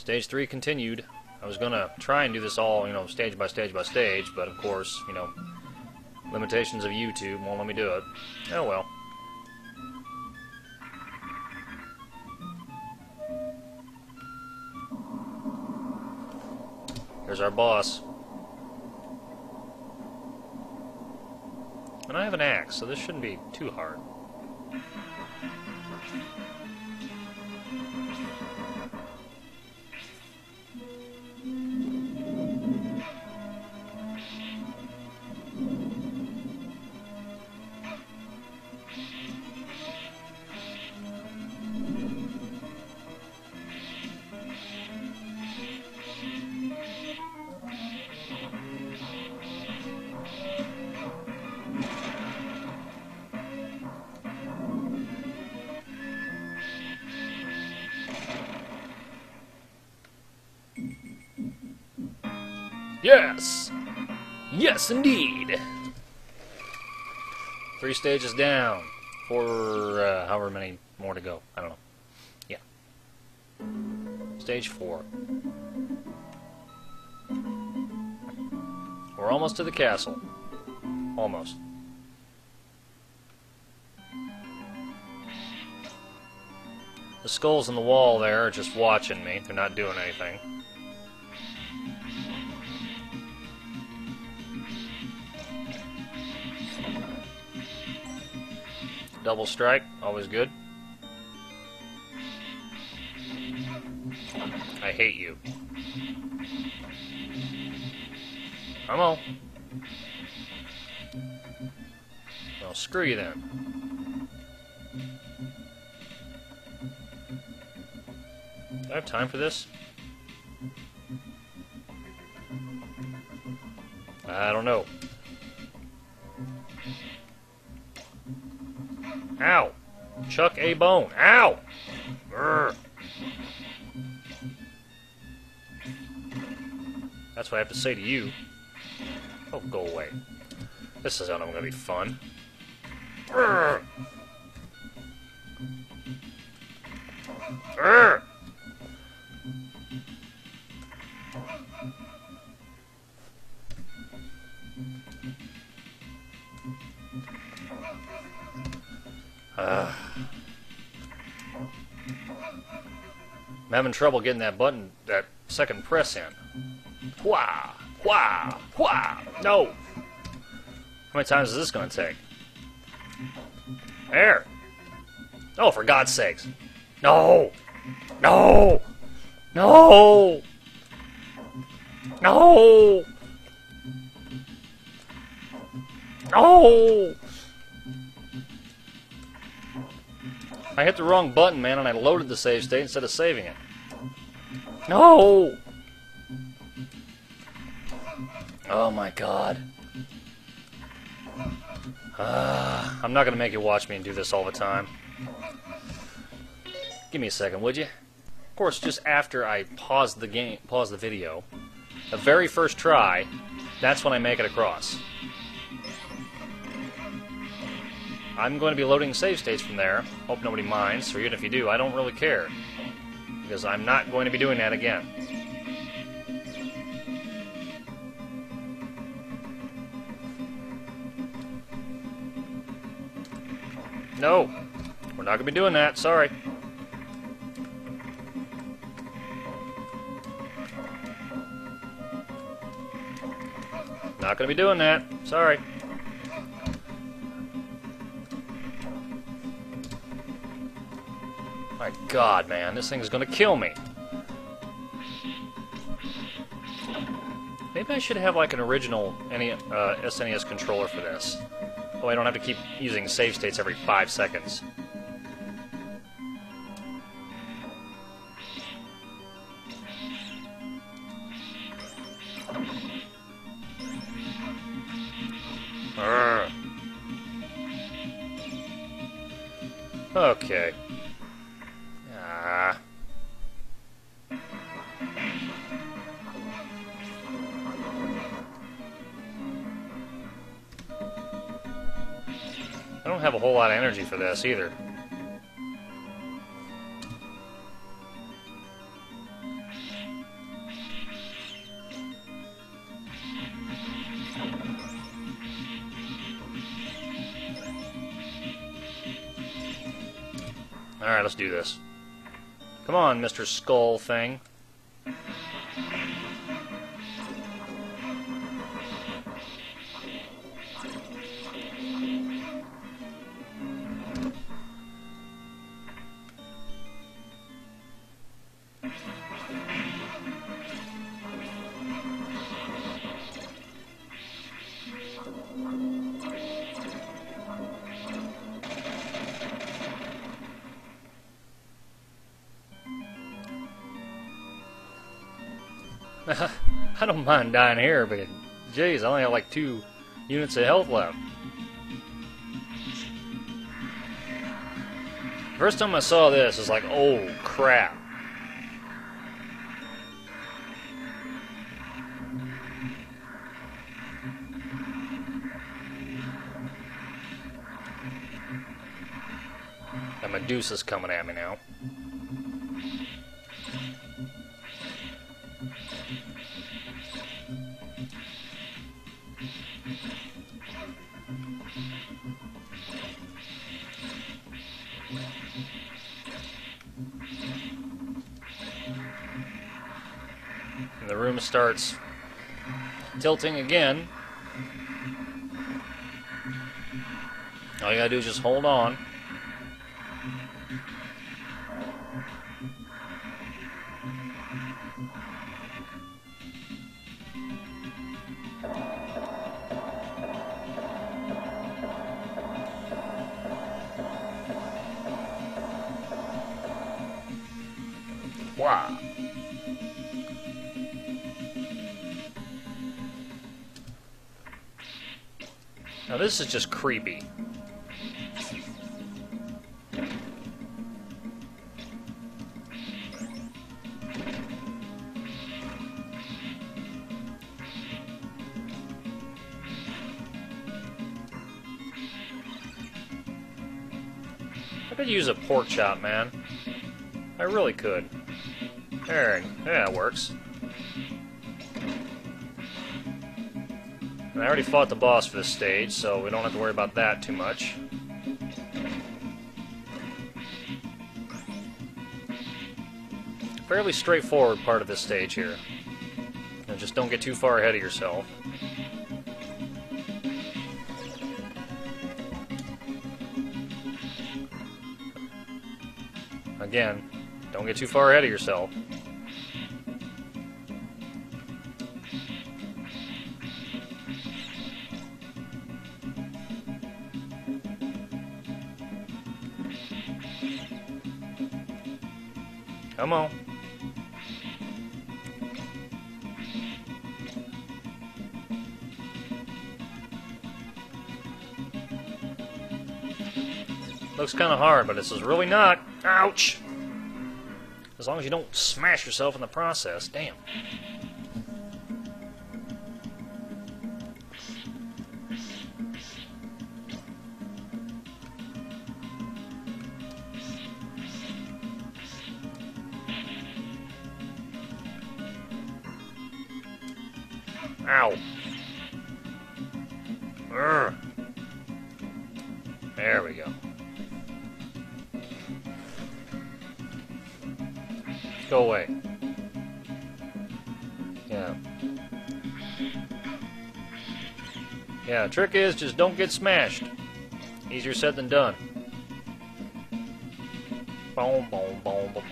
Stage 3 continued. I was gonna try and do this all, you know, stage by stage by stage, but of course, you know, limitations of YouTube won't let me do it. Oh well. Here's our boss. And I have an axe, so this shouldn't be too hard. Yes! Yes, indeed! Three stages down. For uh, however many more to go. I don't know. Yeah. Stage four. We're almost to the castle. Almost. The skulls in the wall there are just watching me. They're not doing anything. Double strike, always good. I hate you. Come on. Well, screw you then. Do I have time for this? I don't know. Ow! Chuck a bone. Ow! That's what I have to say to you. Oh, go away. This isn't going to be fun. I'm having trouble getting that button, that second press in. Wah! Wah! Wah! No! How many times is this going to take? There! Oh, for God's sakes! No! No! No! No! No! I hit the wrong button, man, and I loaded the save state instead of saving it. No! Oh my god. Uh, I'm not gonna make you watch me and do this all the time. Give me a second, would you? Of course, just after I pause the game, pause the video, the very first try, that's when I make it across. I'm going to be loading save states from there. Hope nobody minds, or even if you do, I don't really care. Because I'm not going to be doing that again. No, we're not going to be doing that, sorry. Not going to be doing that, sorry. My god, man, this thing's gonna kill me. Maybe I should have like an original NE uh, SNES controller for this. Oh, I don't have to keep using save states every five seconds. Ah. I don't have a whole lot of energy for this either. Alright, let's do this. Come on, Mr. Skull thing. I don't mind dying here, but jeez, I only have like two units of health left. First time I saw this, I was like, oh crap. The Medusa's coming at me now. And the room starts tilting again. All you gotta do is just hold on. Wow. Now this is just creepy. I could use a pork chop, man. I really could. There, yeah, it works. And I already fought the boss for this stage, so we don't have to worry about that too much. Fairly straightforward part of this stage here. Just don't get too far ahead of yourself. Again, don't get too far ahead of yourself. Come on. Looks kind of hard, but this is really not. Ouch! As long as you don't smash yourself in the process. Damn. Ow. Urgh. There we go. Go away. Yeah. Yeah, trick is just don't get smashed. Easier said than done. Boom, boom, boom, boom.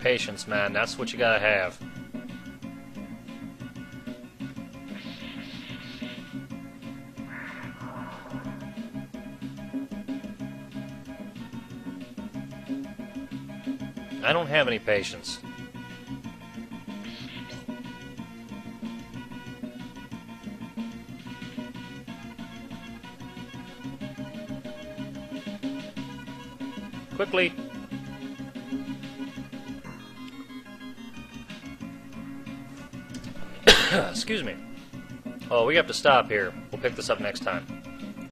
Patience, man. That's what you gotta have. I don't have any patience. Quickly. Excuse me. Oh, we have to stop here. We'll pick this up next time.